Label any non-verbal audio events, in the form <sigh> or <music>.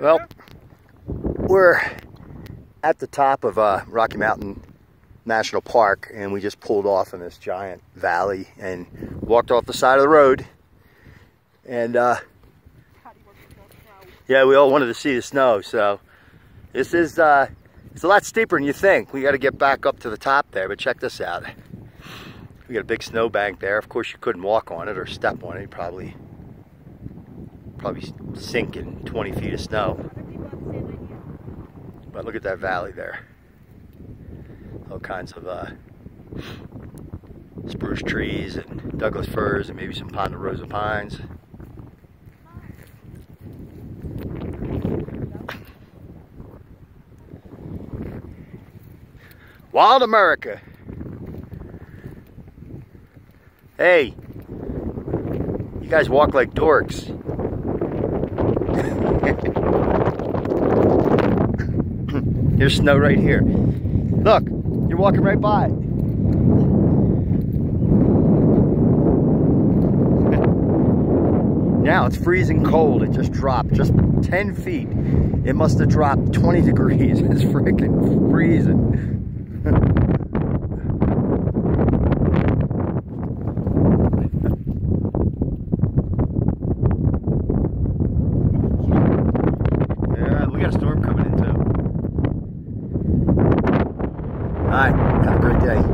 Well, we're at the top of uh, Rocky Mountain National Park and we just pulled off in this giant valley and walked off the side of the road. And uh, yeah, we all wanted to see the snow. So this is, uh, it's a lot steeper than you think. We got to get back up to the top there, but check this out. We got a big snow bank there. Of course, you couldn't walk on it or step on it. You'd probably, probably sink in 20 feet of snow. But look at that valley there. All kinds of uh, spruce trees and Douglas firs and maybe some ponderosa pines. Wild America. Hey, you guys walk like dorks. <laughs> There's snow right here. Look, you're walking right by <laughs> now it's freezing cold. It just dropped just 10 feet. It must have dropped 20 degrees. <laughs> It's freaking freezing. All right, have a great day.